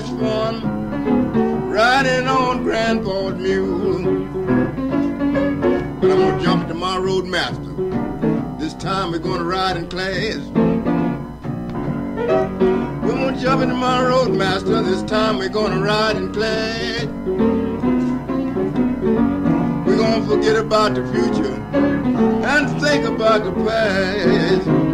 much fun riding on Grandpa's mule. But I'm gonna jump to my roadmaster. This time we're gonna ride in class. We're gonna jump into my roadmaster. This time we're gonna ride in class. We're gonna forget about the future and think about the past.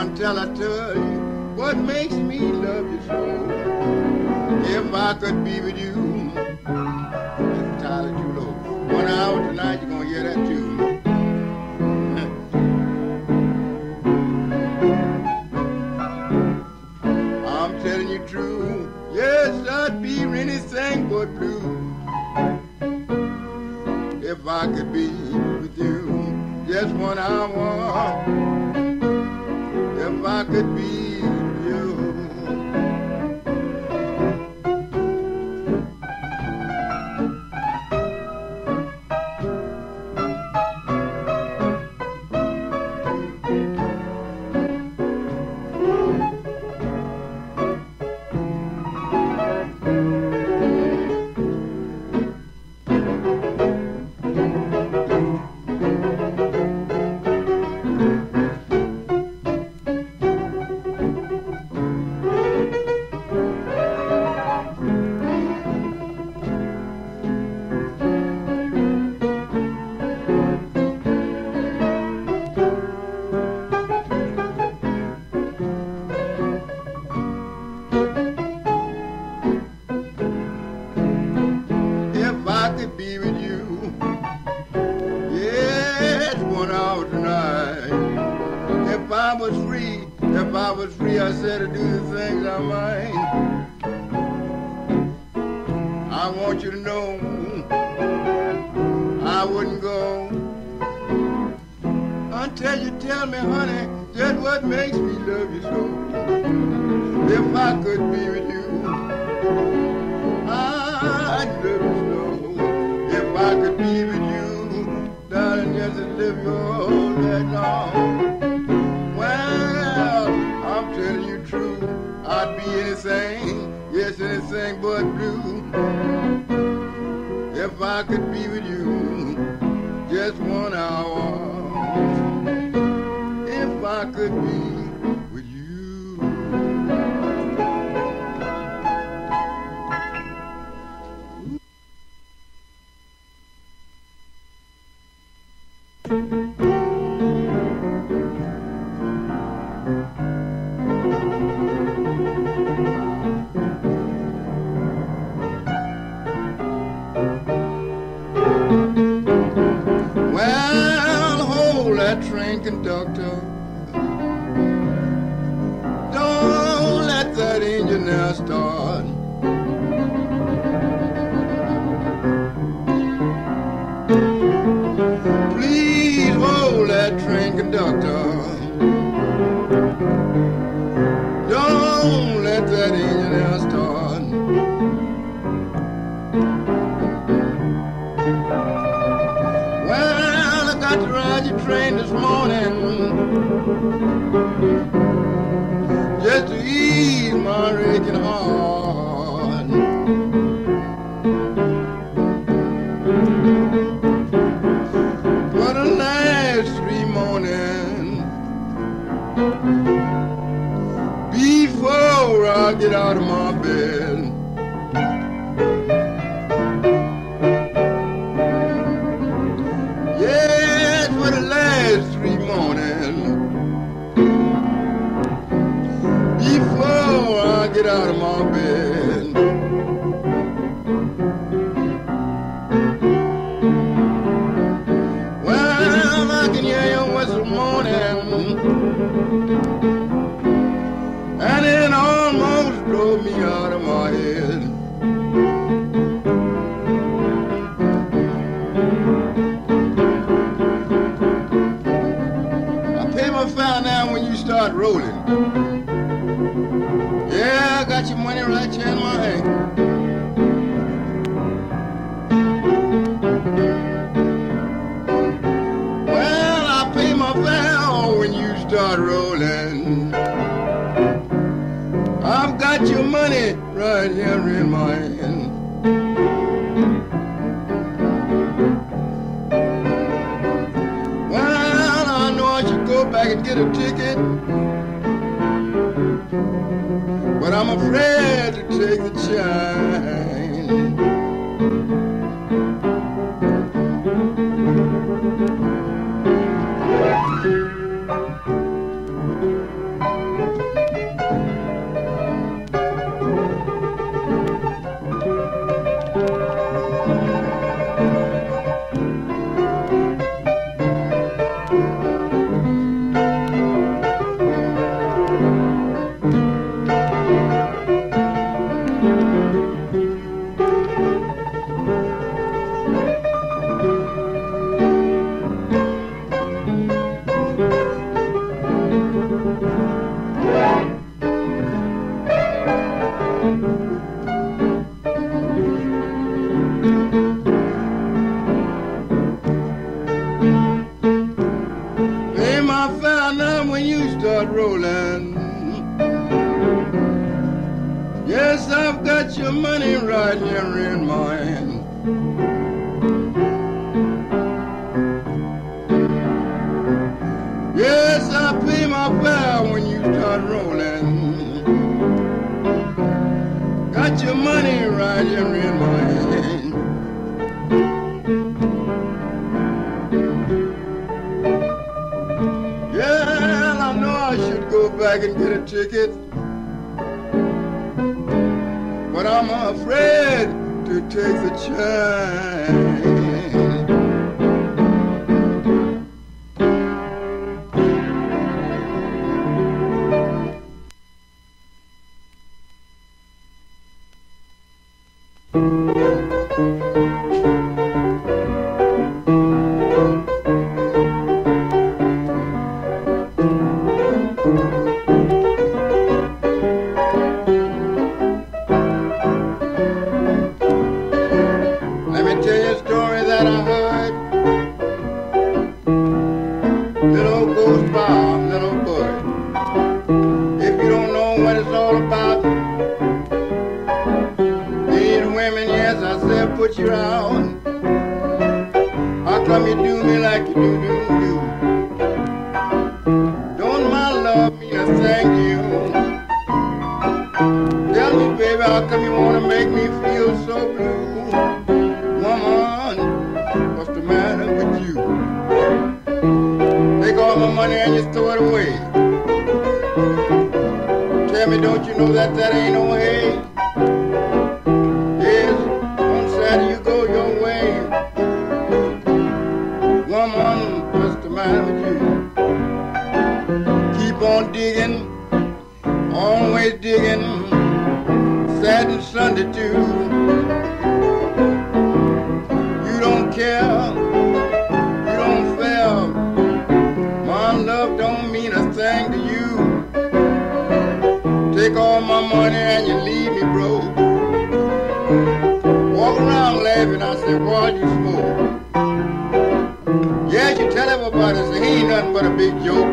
Until I tell you what makes me love you so. If I could be with you, Tyler Julo. One hour tonight, you're gonna hear that tune. I'm telling you true. Yes, I'd be anything but blue if I could be with you just one hour. Could be was free, I said to do the things I might. I want you to know I wouldn't go until you tell me, honey, just what makes me love you so. If I could be with you. I'd love you so if I could be with you, darling, just to live you all that long. But conductor. Hear your whistle morning, and it almost drove me out of my head. My hand. Well, I know I should go back and get a ticket. But I'm afraid to take the chance. care. You don't fail. My love don't mean a thing to you. Take all my money and you leave me broke. Walk around laughing. I say, why you smoke? Yeah, you tell everybody. Say, he ain't nothing but a big joke.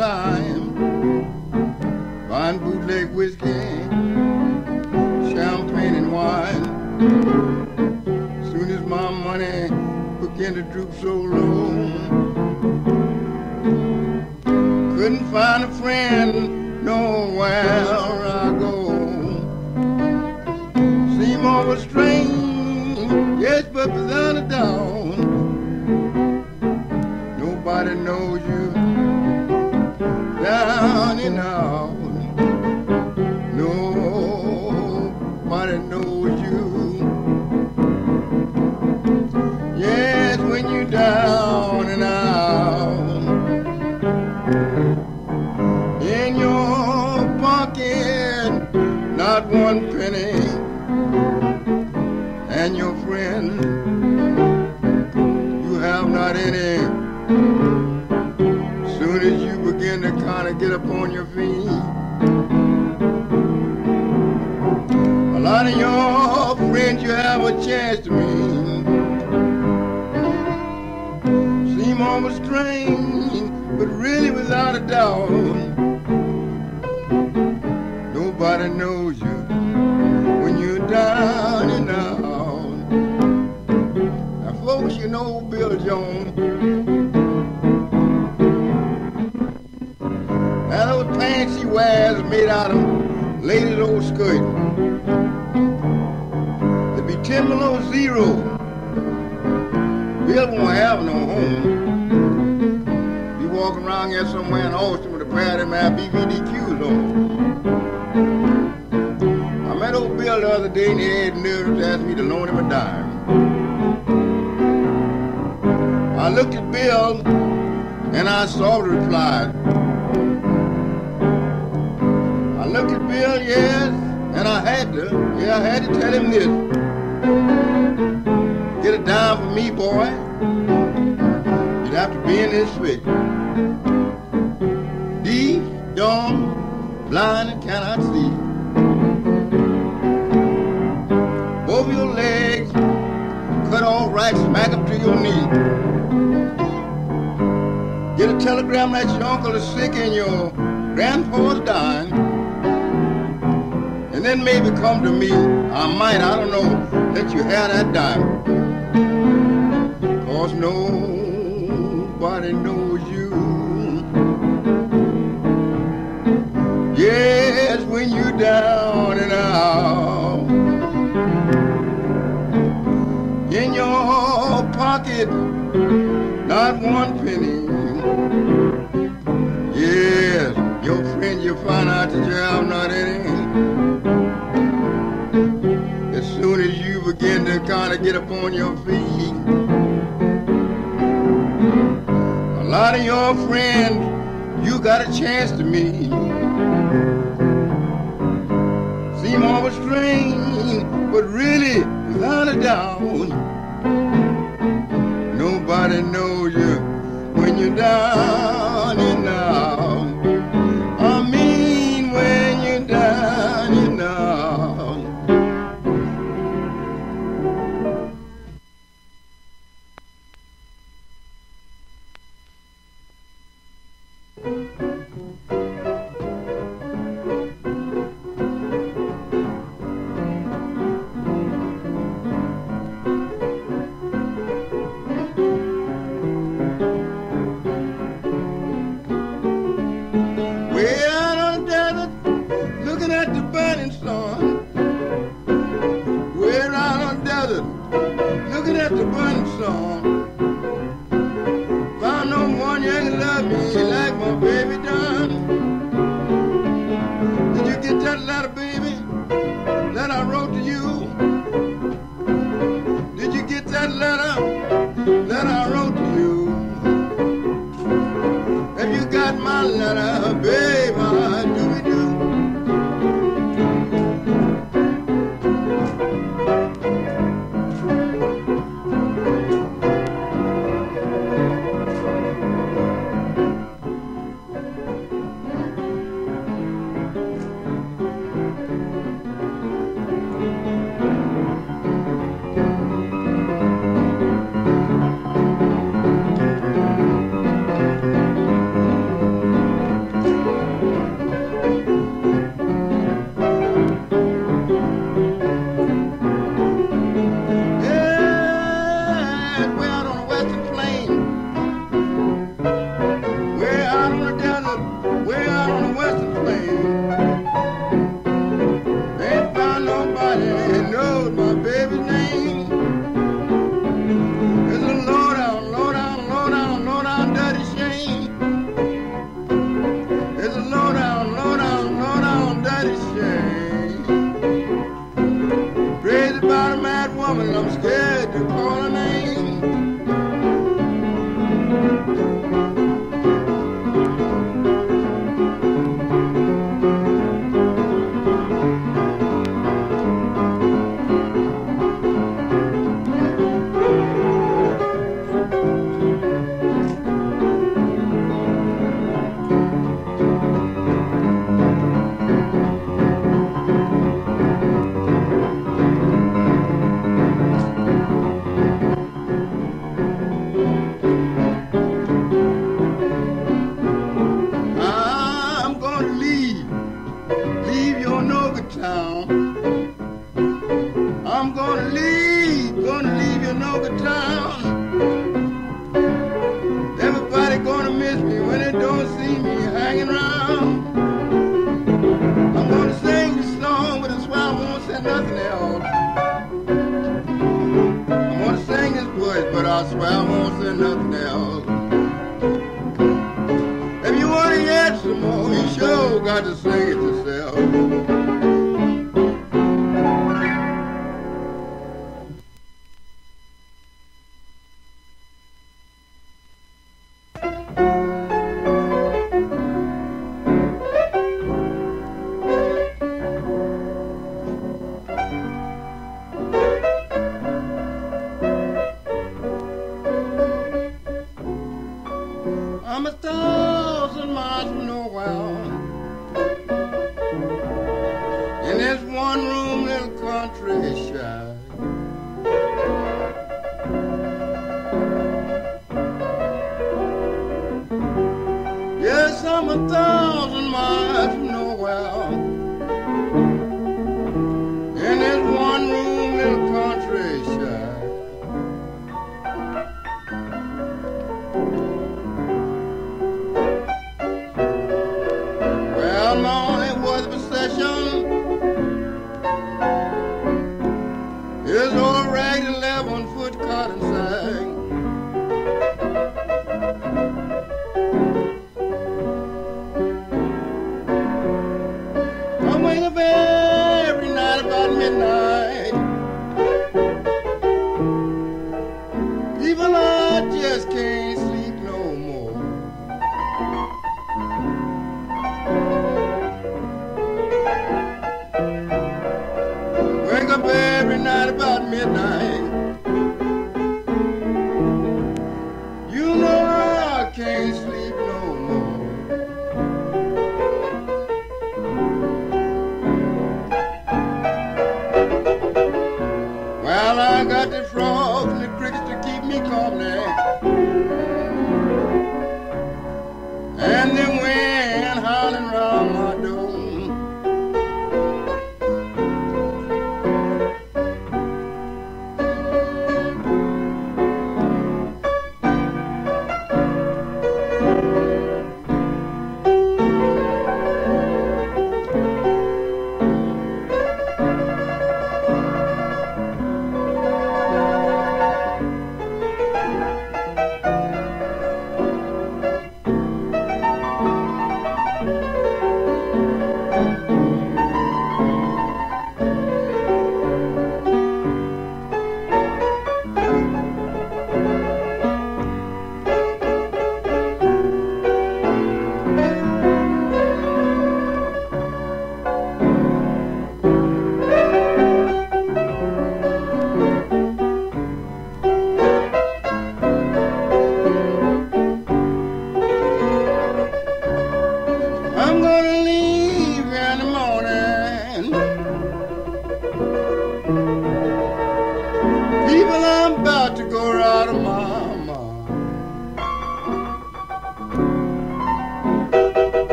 Time. Buying bootleg whiskey, champagne and wine. Soon as my money began to droop so low. Couldn't find a friend begin to get up on your feet, a lot of your friends you have a chance to meet seem almost strange, but really without a doubt, nobody knows you when you're down and out. Now, folks, you know Bill Jones. Wears made out of ladies' old skirt. They be ten below zero. Bill won't have no home. Be walking around here somewhere in Austin with a pair of them BVDQs on. I met old Bill the other day and he had nerve to ask me to loan him a dime. I looked at Bill and I saw the looked at Bill, yes, and I had to, yeah, I had to tell him this. Get a dime for me, boy. You'd have to be in this switch. Deaf, dumb, blind, and cannot see. Both your legs cut off right smack up to your knee. Get a telegram that your uncle is sick and your grandpa's dying. And then maybe come to me. I might, I don't know, let you have that dime. Cause nobody knows you. Yes, when you're down and out. In your pocket, not one penny. Yes, your friend, you find out that you have not any. Begin to kind of get up on your feet, a lot of your friends you got a chance to meet. Seem almost strange, but really, without a doubt, nobody knows you when you're down got to sing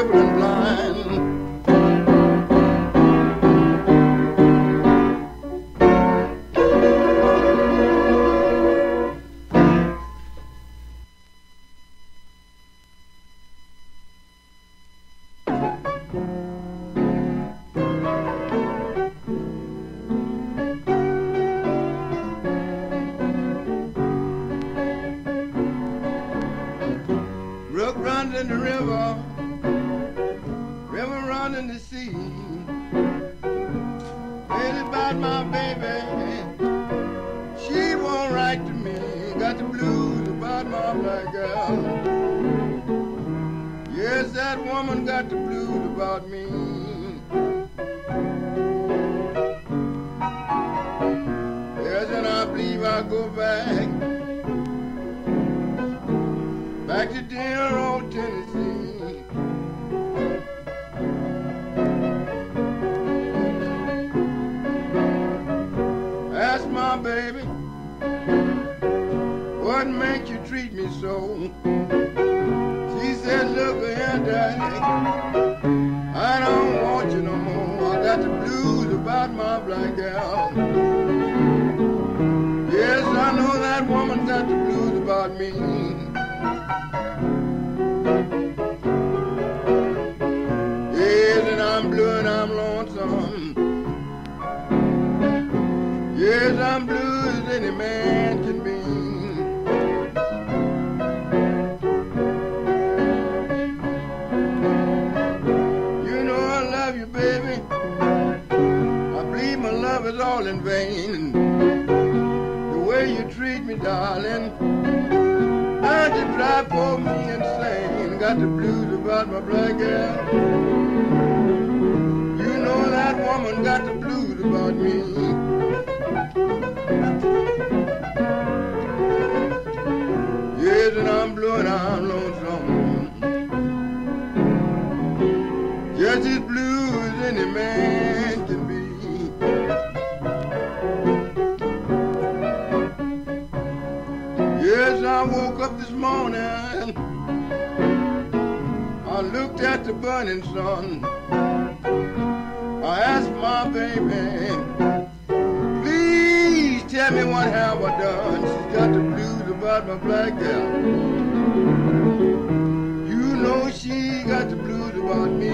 and blind. so darling. And you drive for me insane. Got the blues about my black girl. up this morning, I looked at the burning sun. I asked my baby, please tell me what have I done? She's got the blues about my black girl. You know she got the blues about me.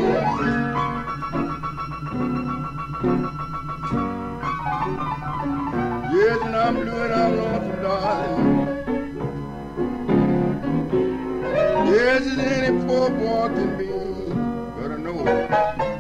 Yes, and I'm blue and I'm lonesome, darling. any forewarning me, but know it.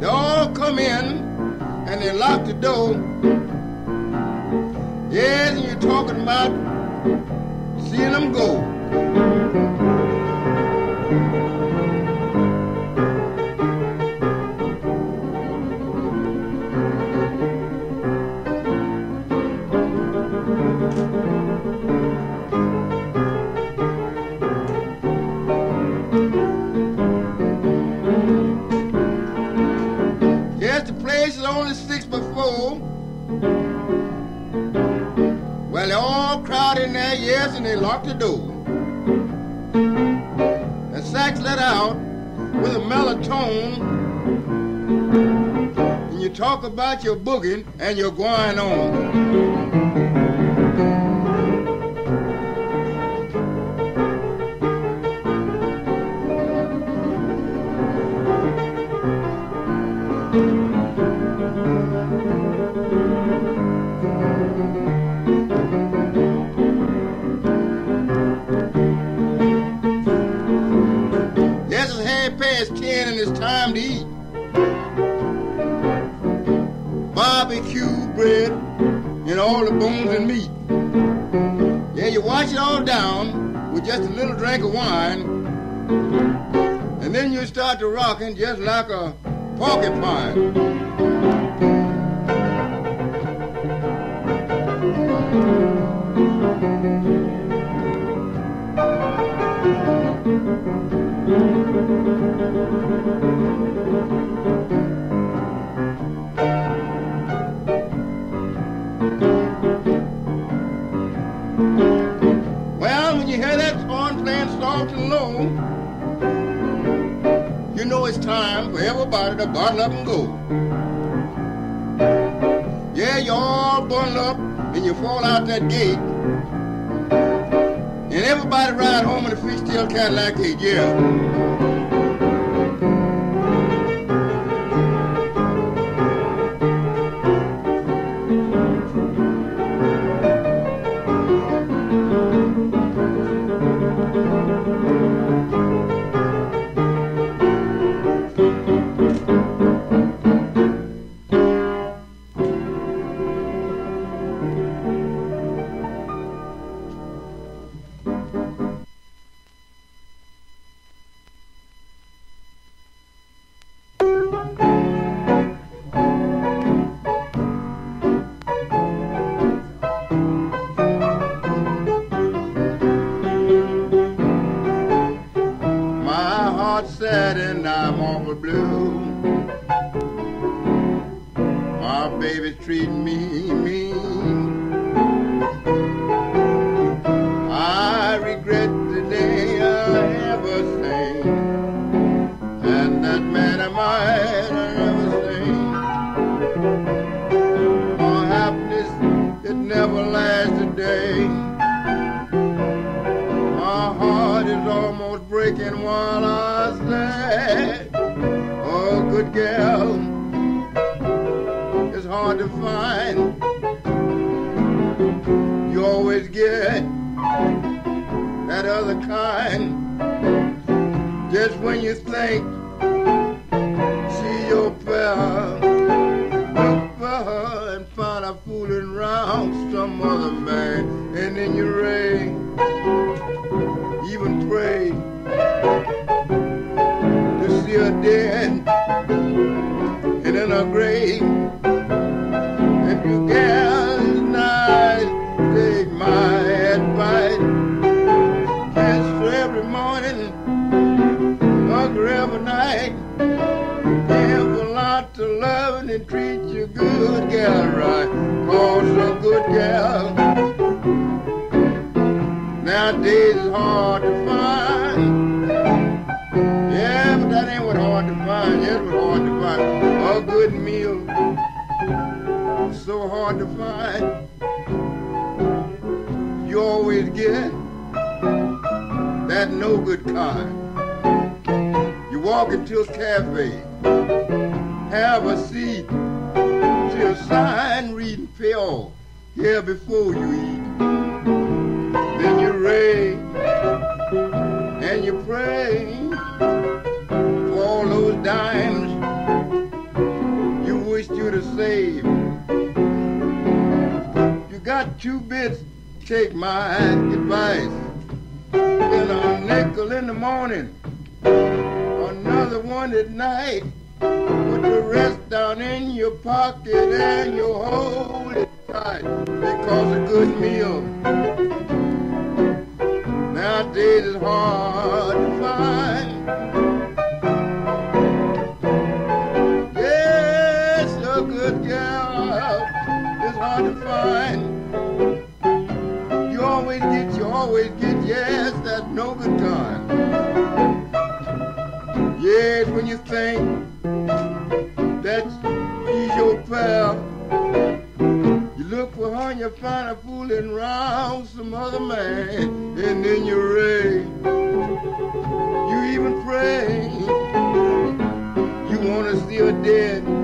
They all come in and they lock the door. Yes, and you're talking about seeing them go. About your booging and your going on. It's half past ten and it's time to eat. Barbecue bread and all the bones and meat. Yeah, you wash it all down with just a little drink of wine. And then you start to rocking just like a porcupine. Well, time for everybody to button up and go. Yeah, you all bundle up and you fall out that gate. And everybody ride home in a freestyle Cadillac yeah. Ring even pray to see her dead and in her grave. If you gals nice, take my advice. Kiss her every morning, hug her every night. Give a lot to love and treat you good, girl, right? Cause a good gal nowadays is hard to find. Yeah, but that ain't what hard to find. That's what hard to find. A good meal, so hard to find. You always get that no good kind. You walk into a cafe, have a seat, see a sign reading pay off. Yeah, before you eat. Pray and you pray for all those dimes you wished you'd have saved. You got two bits, take my advice. Then a nickel in the morning, another one at night. Put the rest down in your pocket and you hold it tight because a good meal nowadays is hard to find. Yes, a good gal is hard to find. You always get, you always get, yes, that's no good kind. Yes, when you think and you find her fooling around some other man, and then you ray. You even pray. You want to see her dead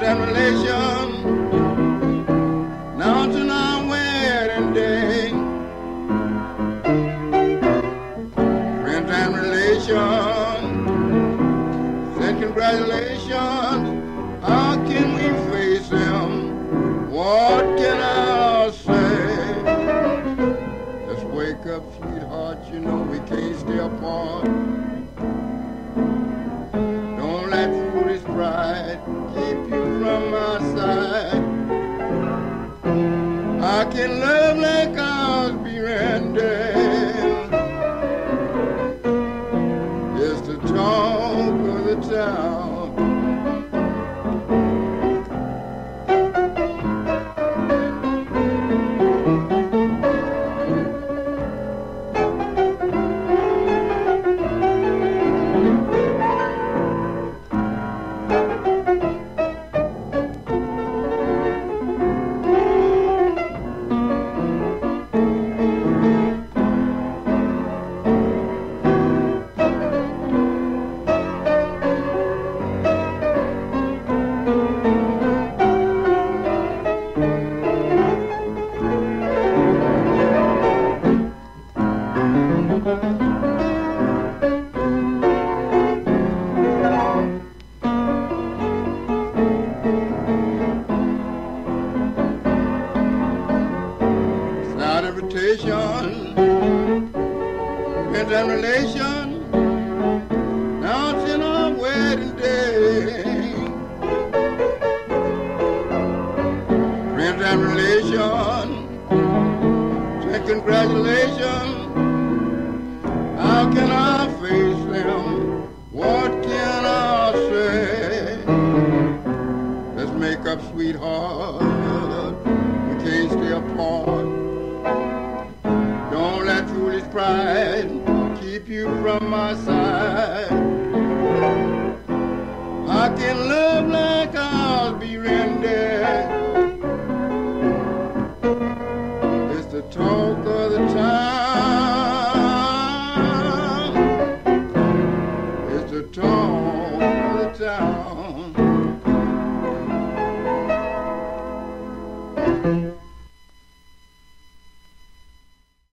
relations, now wedding day. friends and congratulations. I can love like ours